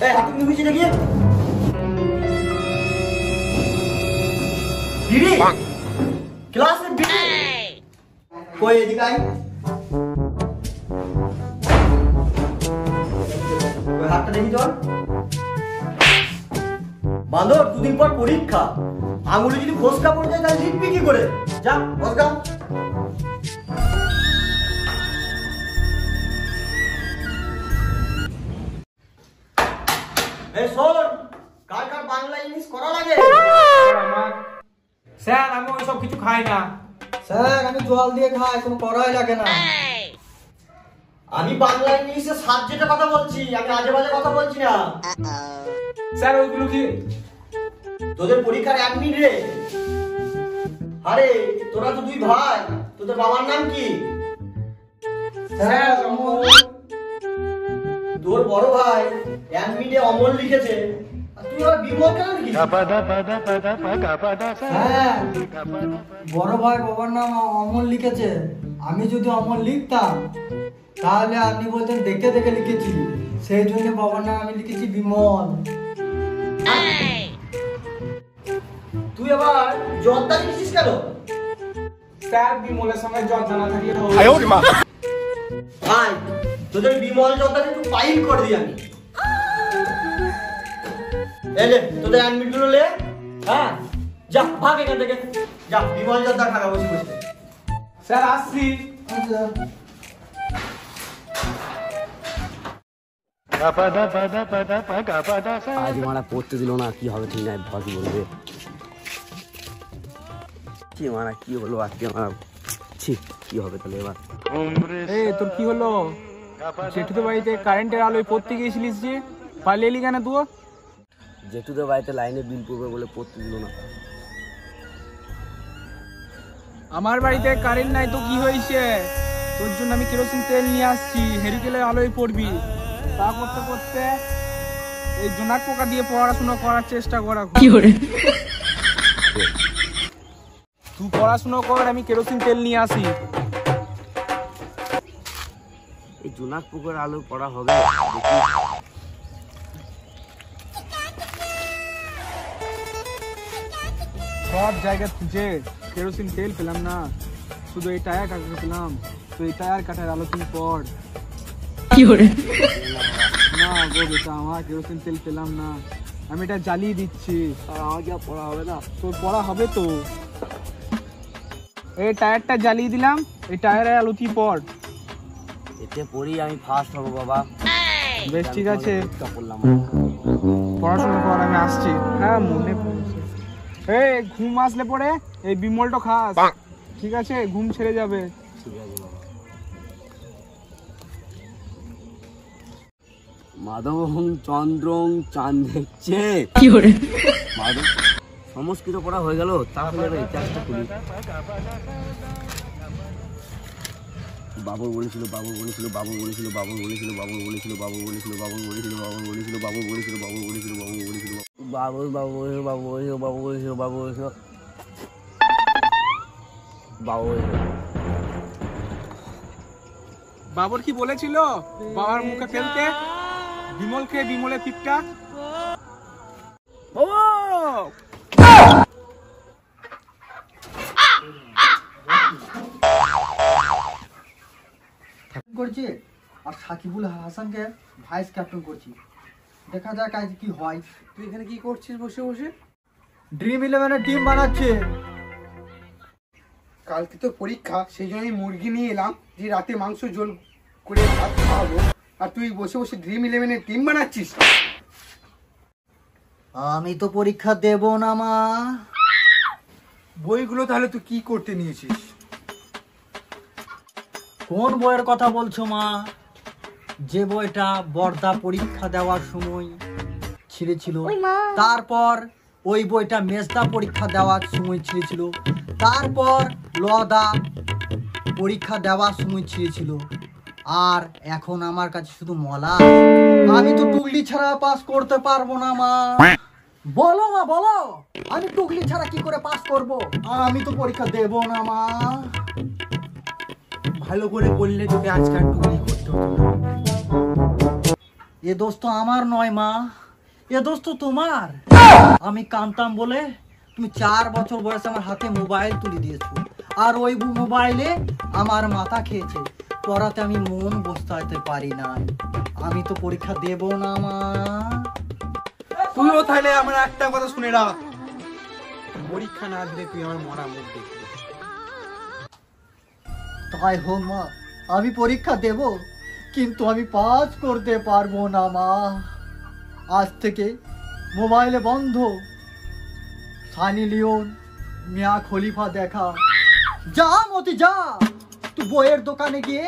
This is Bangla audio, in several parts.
दीदी हाथ में मुझे लगी बीड़ी? हाँ। क्लास में बीड़ी? कोई दिखाई? হাতটা দেখি তোর বাঁধর দুদিন পর পরীক্ষা আঙুলে যদি ফসকা পড়ে যায় তাহলে লিখবি কি করে? যা ফসকা। এই কার কার বাংলা ইংলিশ করা লাগে স্যার, স্যার আমি ওইসব কিছু খাই না। স্যার আমি জল দিয়ে খাই কোনো করাই লাগে না। আমি বাংলা ইংলিশে সাবজেক্টে কথা বলছি আমি আজে বাজে কথা বলছি না। স্যার ওইগুলো কি তোদের পরীক্ষার এক মিনিট। রে আরে, তোরা তো দুই ভাই, তোদের বাবার নাম কি? স্যার, অমল। তোর বড় ভাই এক মিনিটে অমল লিখেছে। হ্যাঁ বড় ভাই বাবার নাম অমল লিখেছে। আমি যদি অমল লিখতাম, তাহলে আপনি বলতেন দেখে দেখে লিখেছি। সেই জন্য বাবার নাম আমি লিখেছি বিমল। তুই আবার জর্দা লিখেছিস কেন? স্যার বিমলের সঙ্গে জ্বর জানা থাকলে ভাই তোদের বিমল জর্দাটা একটু পাইল করে দিই আমি। এই লে তোদের অ্যাডমিটগুলো লে। হ্যাঁ যা ভাগ এখান থেকে। যা বিমল জর্দা খাওয়া বসে বসে স্যার আসছি। আজ মারা পড়তে দিল না কি হবে ঠিক নাই ভাবি বলবে। কি মারা কি হলো আজকে মারা? ছি কি হবে তাহলে এবার? তোর কি হলো? জেঠুদের বাড়িতে কারেন্টের আলোয় পড়তে গিয়েছিলিস যে? পালিয়ে এলি কেন তুই জেঠুদের বাড়িতে লাইনে বিল পড়বে বলে পড়তে দিল না। আমার বাড়িতে কারেন্ট নাই তো কি হয়েছে? তোর জন্য আমি কেরোসিন তেল নিয়ে আসছি হেরিকেলের আলোয় পড়বি। তা করতে করতে এই জোনাক পোকা দিয়ে পড়াশোনা করার চেষ্টা করা তুই পড়াশোনা কর আমি কেরোসিন তেল নিয়ে আসি। এই জোনাক পুকুর আলু পড়া হবে? সব জায়গা খুঁজে কেরোসিন তেল পেলাম না। শুধু এই টায়ার কাটাতে পেলাম। তো এই টায়ার কাটার আলো তুই পড়। না গো বেটা আমার কেরোসিন তেল পেলাম না। আমি এটা জ্বালিয়ে দিচ্ছি। আর আমাকে আর পড়া হবে না। তোর পড়া হবে তো। এই টায়ারটা জ্বালিয়ে দিলাম এই টায়ারের আলো তুই পড়? এতে পড়ি আমি ফার্স্ট হব বাবা। বেশ ঠিক আছে। পড়াশোনা কর আমি আসছি। হ্যাঁ মনে পড়েছে। এই ঘুম আসলে পরে এই বিমলটা খাস। ঠিক আছে ঘুম ছেড়ে যাবে। মাধব চন্দ্রং চাঁদ দেখছে মাধব সংস্কৃত পড়া হয়ে গেল এবার ইতিহাসটা খুলি বাবুর বলেছিল বাবুর বলেছিল বাবুর বলেছিল বাবুর বলেছিল বাবুর বলেছিল বাবুর বলেছিল বাবুর বলেছিল বাবুর বলেছিল বাবুর বলেছিল বাবুর বলেছিল বাবুর বলেছিল বাবুর বাবু বলেছিল বাবু বলেছিল বাবু বলেছিল বাবু বলেছিল বাবু বলেছিল বাবর কি বলেছিল বাবার মুখে ফেলতে বিমলকে বিমলের পিঠটা করছি আর সাকিবুল হাসানকে ভাইস ক্যাপ্টেন করছি। দেখা যাক আজ কি হয়। তুই এখানে কি করছিস বসে বসে? ড্রিম ইলেভেনের টিম বানাচ্ছে। কালকে তো পরীক্ষা সেই জন্য মুরগি নিয়ে এলাম যে রাতে মাংস ঝোল করে ভাত খাওয়াবো। আর তুই বসে বসে ড্রিম ইলেভেনের টিম বানাচ্ছিস? আমি তো পরীক্ষা দেব না মা। বইগুলো তাহলে তুই কি করতে নিয়েছিস? কোন বইয়ের কথা বলছো মা? যে বইটা বর্দা পরীক্ষা দেওয়ার সময় ছিঁড়েছিল। তারপর ওই বইটা মেজদা পরীক্ষা দেওয়ার সময় ছিঁড়েছিল। তারপর লদা পরীক্ষা দেওয়ার সময় ছিঁড়েছিল। আর এখন আমার কাছে শুধু মলা। আমি তো টুকলি ছাড়া পাস করতে পারব না মা। বলো মা বলো। আমি টুকলি ছাড়া কি করে পাস করব? আমি তো পরীক্ষা দেব না মা। ভালো করে বললে তোকে আজকাল টুকলি করতে হতো। এ দোষ তো আমার নয় মা, এ দোষ তো তোমার। আমি কানতাম বলে তুমি চার বছর বয়সে আমার হাতে মোবাইল তুলে দিয়েছ। আর ওই মোবাইলে আমার মাথা খেয়েছে। পড়াতে আমি মন বসতে পারি না আমি তো পরীক্ষা দেব না, মা। তুইও তাহলে আমার একটা কথা শুনে রাখ। পরীক্ষা না দিলে তুই আমার মরা মুখ দেখবি তাই হোক মা আমি পরীক্ষা দেব কিন্তু আমি পাস করতে পারব না মা। আজ থেকে মোবাইলে বন্ধ। সানি লিওন মিয়া খলিফা দেখা। যা মতি যা! তুই বইয়ের দোকানে গিয়ে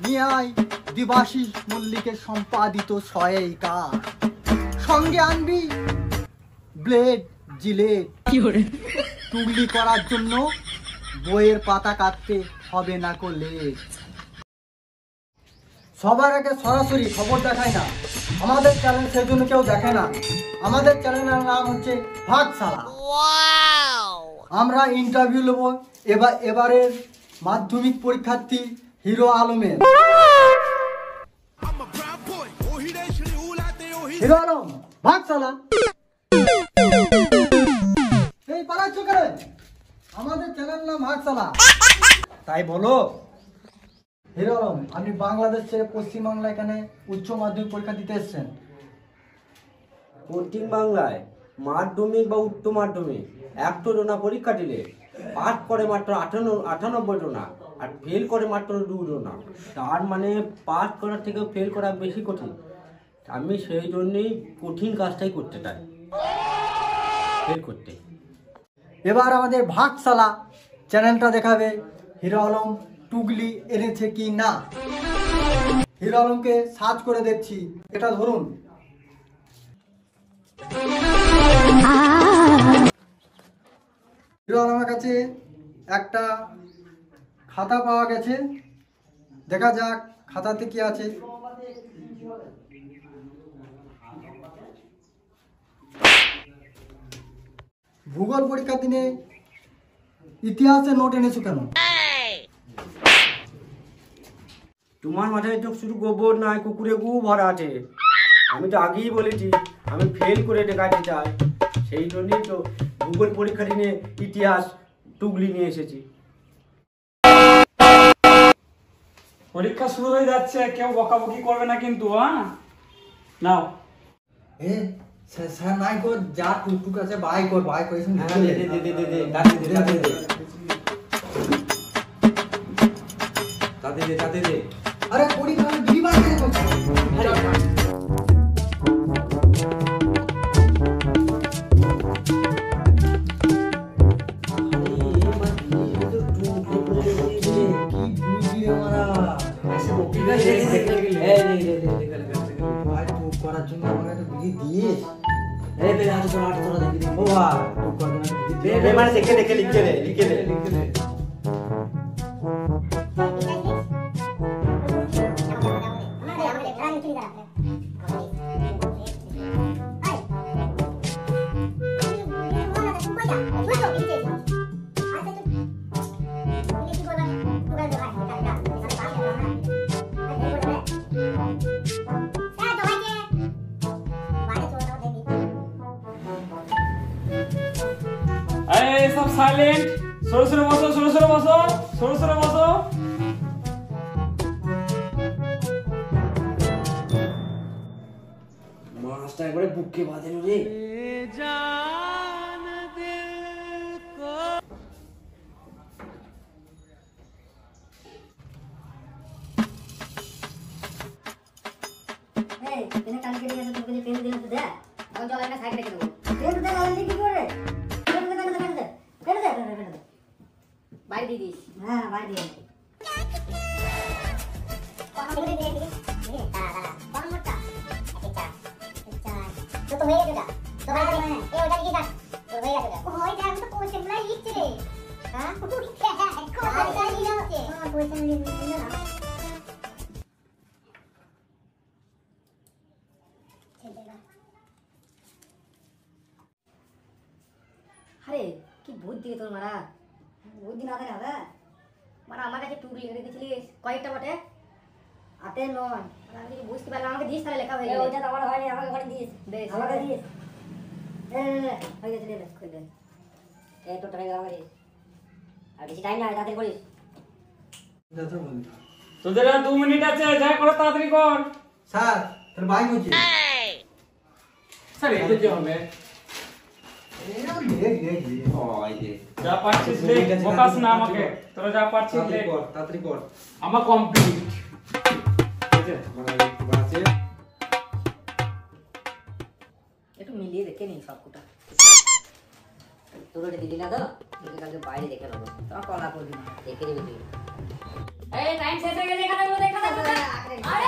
নিয়ে আয় দিবাশিস মল্লিকের সম্পাদিত সহায়িকা সঙ্গে আনবি ব্লেড জিলেট। টুগলি করার জন্য বইয়ের পাতা কাটতে। হবে না করলে? সবার আগে সরাসরি খবর দেখায় না। আমাদের চ্যানেল সেই জন্য কেউ দেখে না। আমাদের চ্যানেলের নাম হচ্ছে ভাগশালা। আমরা ইন্টারভিউ নেব। এবার এবারের মাধ্যমিক পরীক্ষার্থী হিরো আলমের। হিরো আলম ভাগশালা। এই পালাচ্ছ কেন? আমাদের চ্যানেল নাম ভাগশালা। তাই বলো। হিরো আলম আপনি বাংলাদেশ ছেড়ে পশ্চিমবাংলা এখানে উচ্চ মাধ্যমিক পরীক্ষা দিতে এসেছেন? পশ্চিম বাংলায় মাধ্যমিক বা উচ্চ মাধ্যমিক? একশো জনা পরীক্ষা দিলে। পাস করে মাত্র আটান্ন আটানব্বই জনা। আর ফেল করে মাত্র দু জনা। তার মানে পাস করার থেকে ফেল করা বেশি কঠিন। আমি সেই জন্যেই কঠিন কাজটাই করতে চাই। ফেল করতে। এবার আমাদের ভাগশালা চ্যানেলটা দেখাবে। হিরো আলম, টুগলি, এনেছে কি না? হিরো আলমকে সার্চ করে দেখছি। এটা ধরুন। হিরো আলমের কাছে একটা খাতা পাওয়া গেছে। দেখা যাক, খাতাতে কি আছে। ভূগোল পরীক্ষার দিনে ইতিহাসে নোট এনেছো কেন? তোমার মাথায় তো শুধু গোবর নয় কুকুরে গু ভরা আছে আমি তো আগেই বলেছি আমি ফেল করে দেখাতে চাই সেই জন্যই তো ভূগোল পরীক্ষা দিনে ইতিহাস টুগলি নিয়ে এসেছি পরীক্ষা শুরু হয়ে যাচ্ছে কেউ বকাবকি করবে না কিন্তু হ্যাঁ নাও এ স্যার স্যার নাই কর যা টুকটুক আছে বাই কর বাই কর হ্যাঁ, লিখে দে, দে। দে, দে, দে, দে, দে, দে। দে, দে। আরে পরীক্ষা আমি দুই বার করে করছি কি বুঝলি আমরা ভাই টুক করার জন্য আমাকে একটা বিধি দিস ও ভাই টুক করার জন্য একটা বিধি দে, দে, মানে দেখে সাইলেন্ট সরো সরো বসো সরো সরো বসো সরো সরো বসো মাছটা একবারে বুকে বাঁধেন রে এই, কান কেটে গেছে, তোকে যে পেন দিলাম তো দে। এখন চল, একটা সাইডে রেখে দেবো। ಹೋಯ್ ಅದುದ ತೋಬಾಯ್ ಏ ಓಡಾ ಗಿ ಸಾಕ್ ಹೋಯ್ ಅದುದ ಹೋಯ್ ಜಾಗ ತೋ ಪೋಷನ್ ಲ ಇಚ್ಚಿರೆ ಹಾ ಕೋ ಆಸಾ ಲಿ ನಮತೆ ಹಾ ಪೋಷನ್ ಲಿ ನಮತೆ আরে কি বুদ্ধি তোর মারা বুদ্ধি না থাকে না মানে আমার কাছে টুকলি এনে দিয়েছিলিস কয়েকটা বটে হাতে নয় বুঝতে পারলাম আমাকে দিস তাহলে লেখা হয়ে গেলে ওইটা তো আমার হয়নি আমাকে ঘরে দিস বেশ আমাকে দিস এ, এ, এ, হয়ে গেছে রে খুলে দে এই তোর টাকা আমাকে দিস আর বেশি টাইম না তাড়াতাড়ি করিস তোদের আর দু মিনিট আছে যা করো তাড়াতাড়ি কর স্যার তোর ভাই বলছি স্যার এটা কি হবে যা পারছিস লেখ ফোকাস না আমাকে তোরা যা পারছিস লেখ তাড়াতাড়ি কর আমার কমপ্লিট একটু মিলিয়ে দেখে নিই সবকটা তোর দিলি না তো তোকে কালকে বাইরে দেখে নেব তোমার কলা করবি না দেখে নিবি তুই এই টাইম শেষ হয়ে গেছে এখানে দেখা দেখা আরে